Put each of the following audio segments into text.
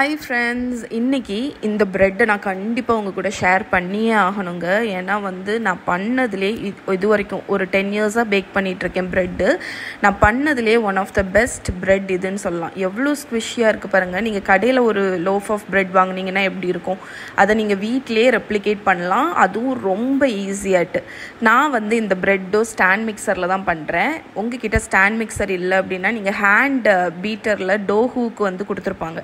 Hi friends இன்னைக்கு இந்த ப்ரெட்டை நான் கண்டிப்பாக உங்கள் கூட ஷேர் பண்ணியே ஆகணுங்க. ஏன்னா வந்து நான் பண்ணதுலே இது வரைக்கும் ஒரு டென் இயர்ஸாக பேக் பண்ணிகிட்ருக்கேன் ப்ரெட்டு நான் பண்ணதுலே one of the best bread இதுன்னு சொல்லலாம். எவ்வளோ ஸ்குவிஷியாக இருக்குது பாருங்கள் நீங்கள் கடையில் ஒரு லோஃப் ஆஃப் ப்ரெட் வாங்கினீங்கன்னா எப்படி இருக்கும்? அதை நீங்கள் வீட்டிலே ரெப்ளிகேட் பண்ணலாம். அதுவும் ரொம்ப ஈஸியாட்டு நான் வந்து இந்த ப்ரெட்டோ ஸ்டாண்ட் மிக்சரில் தான் பண்ணுறேன் உங்ககிட்ட ஸ்டாண்ட் மிக்சர் இல்லை அப்படின்னா நீங்கள் ஹேண்ட் பீட்டரில் டோ ஹூக்கு வந்து கொடுத்துருப்பாங்க.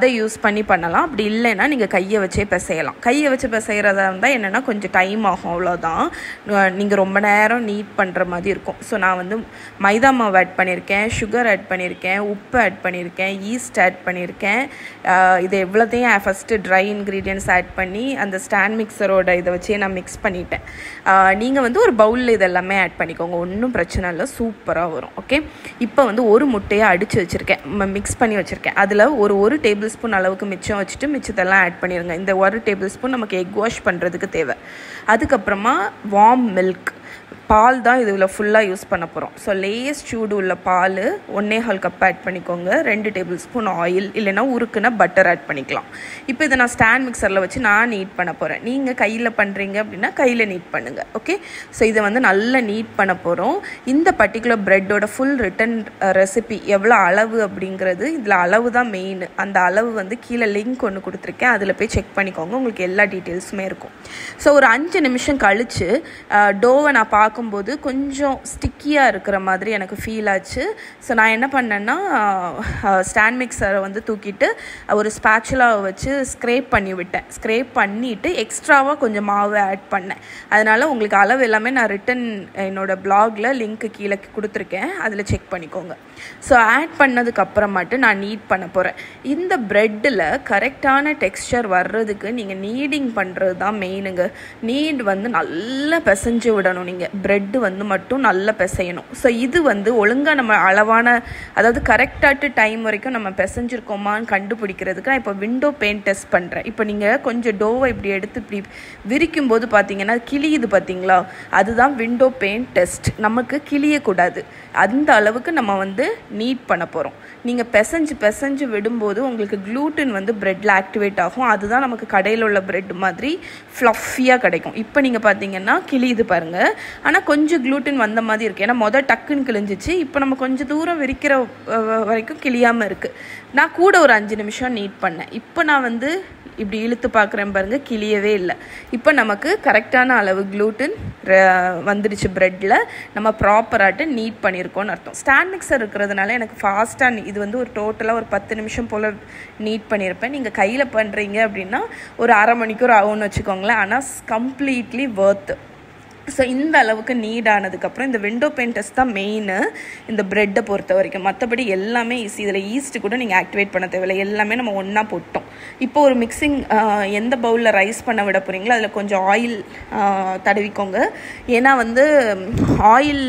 அதை யூஸ் பண்ணி பண்ணலாம். அப்படி இல்லைன்னா நீங்கள் கையை வச்சே பிசையலாம். கையை வச்சு பிசைகிறதா இருந்தால் என்னென்னா கொஞ்சம் டைம் ஆகும். அவ்வளோதான் நீங்கள் ரொம்ப நேரம் நீட் பண்ணுற மாதிரி இருக்கும். ஸோ நான் வந்து மைதா மாவு ஆட் பண்ணியிருக்கேன் சுகர் ஆட் பண்ணியிருக்கேன் உப்பு ஆட் பண்ணியிருக்கேன் ஈஸ்ட் ஆட் பண்ணியிருக்கேன். இது எவ்வளோத்தையும் ஃபஸ்ட்டு ட்ரை இன்க்ரீடியன்ஸ் ஆட் பண்ணி அந்த ஸ்டாண்ட் மிக்சரோட இதை வச்சே நான் மிக்ஸ் பண்ணிட்டேன். நீங்கள் வந்து ஒரு பவுலில் இதெல்லாமே ஆட் பண்ணிக்கோங்க. ஒன்றும் பிரச்சனை இல்லை. சூப்பராக வரும். ஓகே இப்போ வந்து ஒரு முட்டையை அடித்து வச்சுருக்கேன். மிக்ஸ் பண்ணி வச்சுருக்கேன். அதில் ஒரு ஒரு டேபிள் ஸ்பூன் அளவுக்கு மிச்சம் வச்சுட்டு மிச்சத்தெல்லாம் ஆட் பண்ணிடுங்க இந்த ஒரு டேபிள் ஸ்பூன் நமக்கு எக் வாஷ் பண்ணுறதுக்கு தேவை. அதுக்கப்புறமா வார்ம் மில்க் பால் தான் இதில் ஃபுல்லாக யூஸ் பண்ண போகிறோம் ஸோ லேஸ் சூடு உள்ள பால் ஒன்னே ஹால் கப் ஆட் பண்ணிக்கோங்க. ரெண்டு டேபிள் ஸ்பூன் ஆயில் இல்லைனா உருக்குன பட்டர் ஆட் பண்ணிக்கலாம். இப்போ இதை நான் ஸ்டாண்ட் மிக்சரில் வச்சு நான் நீட் பண்ண போகிறேன் நீங்கள் கையில் பண்ணுறீங்க அப்படின்னா கையில் நீட் பண்ணுங்கள் ஓகே ஸோ இதை வந்து நல்லா நீட் பண்ண போகிறோம் இந்த பர்டிகுலர் ப்ரெட்டோட ஃபுல் ரிட்டன் ரெசிபி எவ்வளோ அளவு அப்படிங்கிறது இதில் அளவு தான் மெயின் அந்த அளவு வந்து கீழே லிங்க் ஒன்று கொடுத்துருக்கேன். அதில் போய் செக் பண்ணிக்கோங்க. உங்களுக்கு எல்லா டீட்டெயில்ஸுமே இருக்கும். ஸோ ஒரு அஞ்சு நிமிஷம் கழித்து டோவை uh, நான் பார்க்கும்போது கொஞ்சம் ஸ்டிக்கியாக இருக்கிற மாதிரி எனக்கு ஃபீல் ஆச்சு. ஸோ நான் என்ன பண்ணேன்னா ஸ்டாண்ட் மிக்சரை வந்து தூக்கிட்டு ஒரு ஸ்பேச்சுலாவை வச்சு ஸ்க்ரேப் பண்ணி விட்டேன். ஸ்க்ரேப் பண்ணிவிட்டு எக்ஸ்ட்ராவாக கொஞ்சம் மாவு ஆட் பண்ணேன். அதனால் உங்களுக்கு அளவு எல்லாமே நான் ரிட்டன் என்னோட பிளாகில் லிங்க்கு கீழே கொடுத்துருக்கேன். அதில் செக் பண்ணிக்கோங்க. ஸோ ஆட் பண்ணதுக்கு அப்புறமாட்டு நான் நீட் பண்ண போகிறேன் இந்த ப்ரெட்டில் கரெக்டான டெக்ஸ்சர் வர்றதுக்கு நீங்கள் நீடிங் பண்ணுறது தான் மெயினுங்க நீட் வந்து நல்லா பிசைஞ்சு விடணும் நீங்கள் ப்ரெட்டு வந்து மட்டும் நல்லா பிசையணும். ஸோ இது வந்து ஒழுங்காக நம்ம அளவான அதாவது கரெக்டாட்டு டைம் வரைக்கும் நம்ம பிசைஞ்சிருக்கோமான்னு கண்டுபிடிக்கிறதுக்கு நான் இப்போ விண்டோ பெயிண்ட் டெஸ்ட் பண்ணுறேன் இப்போ நீங்கள் கொஞ்சம் டோவை இப்படி எடுத்து இப்படி விரிக்கும் போது பார்த்தீங்கன்னா கிளியுது பார்த்தீங்களா அதுதான் விண்டோ பெயிண்ட் டெஸ்ட் நமக்கு கிளியக்கூடாது. அந்த அளவுக்கு நம்ம வந்து நீட் பண்ண போகிறோம் நீங்கள் பிசைஞ்சு பிசைஞ்சு விடும்போது உங்களுக்கு க்ளூட்டின் வந்து ப்ரெட்டில் ஆக்டிவேட் ஆகும். அதுதான் நமக்கு கடையில் உள்ள ப்ரெட் மாதிரி ஃப்ளஃபியாக கிடைக்கும். இப்போ நீங்கள் பார்த்தீங்கன்னா கிளியுது பாருங்கள் ஆனால் கொஞ்சம் க்ளூட்டின் வந்த மாதிரி இருக்குது ஏன்னா மொதல் டக்குன்னு கிழிஞ்சிச்சு. இப்போ நம்ம கொஞ்சம் தூரம் விரிக்கிற வரைக்கும் கிழியாமல் இருக்குது நான் கூட ஒரு அஞ்சு நிமிஷம் நீட் பண்ணேன். இப்போ நான் வந்து இப்படி இழுத்து பார்க்குறேன் பாருங்கள் கிளியவே இல்லை. இப்போ நமக்கு கரெக்டான அளவு க்ளூட்டின் வந்துடுச்சு ப்ரெட்டில் நம்ம ப்ராப்பராட்டு நீட் பண்ணியிருக்கோம்னு அர்த்தம். ஸ்டாண்ட் மிக்சர் இருக்கிறதுனால எனக்கு ஃபாஸ்ட்டாக இது வந்து ஒரு டோட்டலாக ஒரு பத்து நிமிஷம் போல் நீட் பண்ணியிருப்பேன் நீங்கள் கையில் பண்ணுறீங்க அப்படின்னா ஒரு அரை மணிக்கூர் ஆகும்னு வச்சுக்கோங்களேன். ஆனால் கம்ப்ளீட்லி ஒர்த்து ஸோ இந்த அளவுக்கு நீட் ஆனதுக்கப்புறம் இந்த விண்டோ பெயிண்டர்ஸ் தான் மெயினு இந்த ப்ரெட்டை பொறுத்த வரைக்கும். மற்றபடி எல்லாமே ஈஸி இதில் ஈஸ்ட்டு கூட நீங்கள் ஆக்டிவேட் பண்ண தேவையில்லை. எல்லாமே நம்ம ஒன்றா போட்டோம். இப்போ ஒரு மிக்சிங் எந்த பவுலில் ரைஸ் பண்ண விட போகிறீங்களோ அதில் கொஞ்சம் ஆயில் தடவிக்கோங்க. ஏன்னா வந்து ஆயில்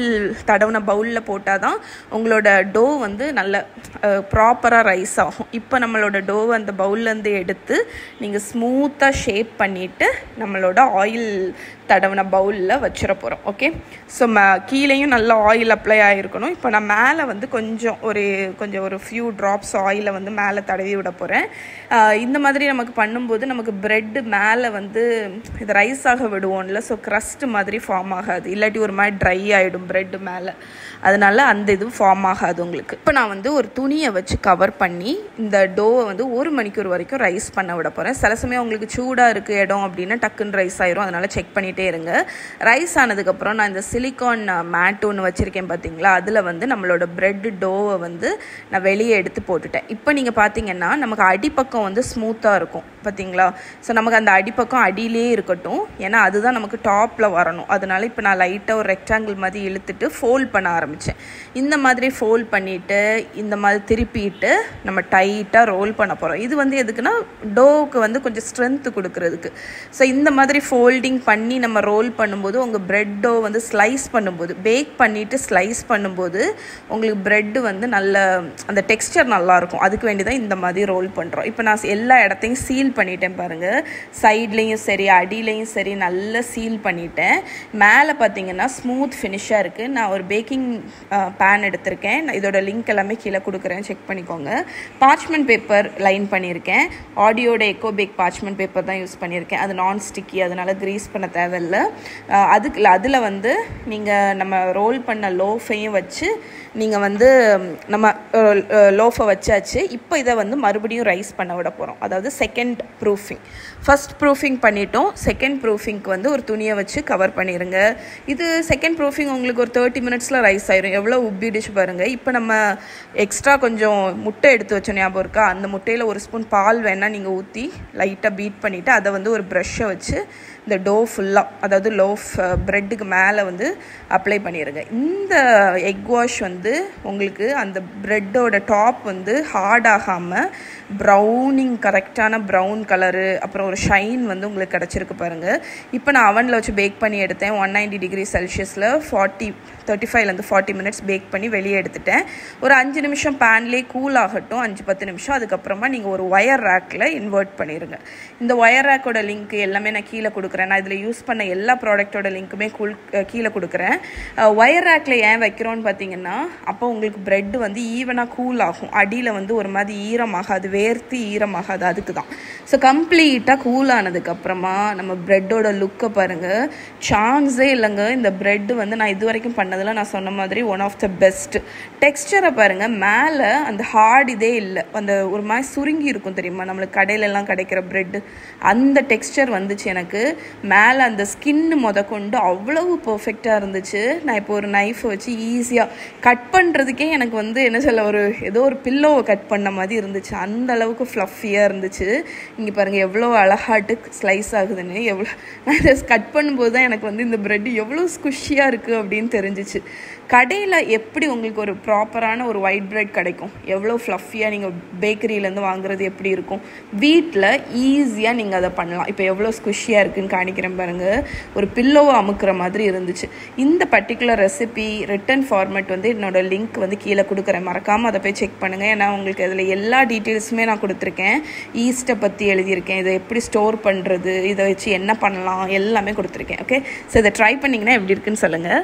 தடவின பவுலில் போட்டால் தான் உங்களோட டோ வந்து நல்ல ப்ராப்பராக ரைஸ் ஆகும். இப்போ நம்மளோட டோவை அந்த பவுல்லேருந்து எடுத்து நீங்கள் ஸ்மூத்தாக ஷேப் பண்ணிவிட்டு நம்மளோட ஆயில் தடவின பவுலில் வச்சிட போகிறோம் ஓகே ஸோ ம கீழேயும் நல்லா ஆயில் அப்ளை ஆகிருக்கணும் இப்போ நான் மேலே வந்து கொஞ்சம் ஒரு கொஞ்சம் ஒரு ஃபியூ ட்ராப்ஸ் ஆயிலை வந்து மேலே தடவி விட போகிறேன் இந்த மாதிரி நமக்கு பண்ணும்போது நமக்கு ப்ரெட்டு மேலே வந்து இது ரைஸ் ஆக விடுவோம்ல ஸோ க்ரஸ்ட் மாதிரி ஃபார்ம் ஆகாது. இல்லாட்டி ஒரு மாதிரி ட்ரை ஆகிடும் ப்ரெட்டு மேலே. அதனால அந்த இதுவும் ஃபார்ம் ஆகாது உங்களுக்கு. இப்போ நான் வந்து ஒரு துணியை வச்சு கவர் பண்ணி இந்த டோவை வந்து ஒரு மணிக்கூர் வரைக்கும் ரைஸ் பண்ண விட போகிறேன் சில சமயம் உங்களுக்கு சூடாக இருக்குது இடம் அப்படின்னா டக்குன்னு ரைஸ் ஆயிரும். அதனால் செக் பண்ணிகிட்டே இருங்க. ரைஸ் ஆனதுக்கப்புறம் நான் இந்த சிலிக்கான் மேட் ஒன்று வச்சுருக்கேன் பார்த்தீங்களா அதில் வந்து நம்மளோட ப்ரெட் டோவை வந்து நான் வெளியே எடுத்து போட்டுட்டேன். இப்போ நீங்கள் பார்த்தீங்கன்னா நமக்கு அடிப்பக்கம் வந்து ஸ்மூத்தாக இருக்கும் பார்த்தீங்களா ஸோ நமக்கு அந்த அடிப்பக்கம் அடியிலே இருக்கட்டும். ஏன்னா அதுதான் நமக்கு டாப்பில் வரணும். அதனால இப்போ நான் லைட்டாக ஒரு ரெக்டாங்கிள் மாதிரி இழுத்துட்டு ஃபோல்ட் பண்ண ஆரம்பித்தேன் இந்த மாதிரி ஃபோல்ட் பண்ணிவிட்டு இந்த மாதிரி திருப்பிட்டு நம்ம டைட்டாக ரோல் பண்ண போகிறோம் இது வந்து எதுக்குன்னா டோவுக்கு வந்து கொஞ்சம் ஸ்ட்ரென்த்து கொடுக்கறதுக்கு. ஸோ இந்த மாதிரி ஃபோல்டிங் பண்ணி நம்ம ரோல் பண்ணும்போது உங்கள் ப்ரெட் டோ வந்து ஸ்லைஸ் பண்ணும்போது பேக் பண்ணிவிட்டு ஸ்லைஸ் பண்ணும்போது உங்களுக்கு ப்ரெட்டு வந்து நல்ல அந்த டெக்ஸ்டர் நல்லாயிருக்கும். அதுக்கு வேண்டி தான் இந்த மாதிரி ரோல் பண்ணுறோம் இப்போ நான் எல்லா இடத்தையும் சீல் பண்ணிட்டேன் பாருங்கள் சைட்லேயும் சரி அடியிலையும் சரி நல்லா சீல் பண்ணிட்டேன். மேலே பார்த்தீங்கன்னா ஸ்மூத் ஃபினிஷாக இருக்குது நான் ஒரு பேக்கிங் பேன் எடுத்திருக்கேன். நான் இதோட லிங்க் எல்லாமே கீழே கொடுக்குறேன். செக் பண்ணிக்கோங்க. பார்ச்மெண்ட் பேப்பர் லைன் பண்ணியிருக்கேன் ஆடியோட எக்கோ பேக் பார்ச்மெண்ட் பேப்பர் தான் யூஸ் பண்ணியிருக்கேன் அது நான் ஸ்டிக்கி அதனால் க்ரீஸ் பண்ண தேவையில்ல. அதுக்கு அதில் வந்து நீங்கள் நம்ம ரோல் பண்ண லோஃபையும் வச்சு நீங்கள் வந்து நம்ம லோஃபை வச்சாச்சு. இப்போ இதை வந்து மறுபடியும் ரைஸ் பண்ண விட போகிறோம் அதாவது செகண்ட் ப்ரூஃபிங் ஃபர்ஸ்ட் ப்ரூஃபிங் பண்ணிட்டோம். செகண்ட் ப்ரூஃபிங்க்கு வந்து ஒரு துணியை வச்சு கவர் பண்ணிடுங்க இது செகண்ட் ப்ரூஃபிங் உங்களுக்கு ஒரு தேர்ட்டி மினிட்ஸில் ரைஸ் ஆயிரும். எவ்வளோ உப்பிடிச்சு பாருங்கள் இப்போ நம்ம எக்ஸ்ட்ரா கொஞ்சம் முட்டை எடுத்து வச்சோம் ஞாபகம் இருக்கா? அந்த முட்டையில் ஒரு ஸ்பூன் பால் வேணால் நீங்கள் ஊற்றி லைட்டாக பீட் பண்ணிவிட்டு அதை வந்து ஒரு ப்ரஷ்ஷை வச்சு இந்த டோ ஃபுல்லாக அதாவது லோஃப் ப்ரெட்டுக்கு மேலே வந்து அப்ளை பண்ணிடுங்க இந்த எக் வாஷ் வந்து உங்களுக்கு அந்த ப்ரெட்டோட டாப் வந்து ஹார்ட் ஆகாமல் ப்ரௌனிங் கரெக்டான ப்ரௌன் கலரு அப்புறம் ஒரு ஷைன் வந்து உங்களுக்கு கிடச்சிருக்கு பாருங்கள் இப்போ நான் அவனில் வச்சு பேக் பண்ணி எடுத்தேன். ஒன் நைன்டி டிகிரி செல்சியஸில் ஃபார்ட்டி தேர்ட்டி ஃபைவ்லேருந்து ஃபார்ட்டி மினிட்ஸ் பேக் பண்ணி வெளியே எடுத்துட்டேன். ஒரு அஞ்சு நிமிஷம் பேன்லேயே கூல் ஆகட்டும். அஞ்சு பத்து நிமிஷம். அதுக்கப்புறமா நீங்கள் ஒரு ஒயர் ரேக்கில் இன்வெர்ட் பண்ணிடுங்க இந்த ஒயர் ரேக்கோட லிங்க் எல்லாமே நான் கீழே கொடுக்குறேன். நான் இதில் யூஸ் பண்ண எல்லா ப்ராடக்ட்டோட லிங்க்குமே கூல் கீழே கொடுக்குறேன். ஒயர் ரேக்கில் ஏன் வைக்கிறோன்னு பார்த்தீங்கன்னா அப்போ உங்களுக்கு ப்ரெட் வந்து ஈவனாக கூல் ஆகும். அடியில் வந்து ஒரு மாதிரி ஈரமாகாது வேர்த்து ஈரமாகாது அதுக்கு தான் ஸோ கம்ப்ளீட்டாக கூல் ஆனதுக்கப்புறமா நம்ம ப்ரெட்டோட லுக்கை பாருங்கள் சான்ஸே இல்லைங்க. இந்த ப்ரெட்டு வந்து நான் இது வரைக்கும் பண்ணதில் நான் சொன்ன மாதிரி ஒன் ஆஃப் த பெஸ்ட் டெக்ஸ்டரை பாருங்கள் மேலே அந்த ஹார்ட் இதே இல்லை. அந்த ஒரு மாதிரி சுருங்கி இருக்கும் தெரியுமா? நம்மளுக்கு கடையிலெல்லாம் கிடைக்கிற ப்ரெட்டு அந்த டெக்ஸ்டர் வந்துச்சு எனக்கு. மேலே அந்த ஸ்கின்னு முத கொண்டு அவ்வளவு பர்ஃபெக்டாக இருந்துச்சு. நான் இப்போ ஒரு நைஃபை வச்சு ஈஸியாக கட் பண்ணுறதுக்கே எனக்கு வந்து என்ன சொல்ல ஒரு ஏதோ ஒரு பில்லோவை கட் பண்ண மாதிரி இருந்துச்சு. அந்த அளவுக்கு ஃப்ளஃபியாக இருந்துச்சு. இங்கே பாருங்கள் எவ்வளோ அழகாட்டு ஸ்லைஸ் ஆகுதுன்னு எவ்வளோ நான் இதை கட் பண்ணும்போது தான் எனக்கு வந்து இந்த ப்ரெட் எவ்வளோ ஸ்குஷியாக இருக்குது அப்படின்னு தெரிஞ்சிச்சு. கடையில் எப்படி உங்களுக்கு ஒரு ப்ராப்பரான ஒரு ஒயிட் பிரெட் கிடைக்கும்? எவ்வளோ ஃப்ளஃபியாக நீங்கள் பேக்கரியிலேருந்து வாங்குறது எப்படி இருக்கும்? வீட்டில் ஈஸியாக நீங்கள் அதை பண்ணலாம். இப்போ எவ்வளோ ஸ்குஷியாக இருக்குன்னு காணிக்கிறேன் பாருங்கள் ஒரு பில்லோவை அமுக்குற மாதிரி இருந்துச்சு. இந்த பர்டிகுலர் ரெசிபி ரிட்டன் ஃபார்மேட் வந்து என்னோடய லிங்க் வந்து கீழே கொடுக்குறேன். மறக்காமல் அதை போய் செக் பண்ணுங்கள் ஏன்னா உங்களுக்கு அதில் எல்லா டீட்டெயில்ஸுமே நான் கொடுத்துருக்கேன். ஈஸ்ட்டை பற்றி எழுதியிருக்கேன். இதை எப்படி ஸ்டோர் பண்ணுறது இதை வச்சு என்ன பண்ணலாம்? எல்லாமே கொடுத்துருக்கேன். ஓகே ஸோ இதை ட்ரை பண்ணிங்கன்னா எப்படி இருக்குன்னு சொல்லுங்கள்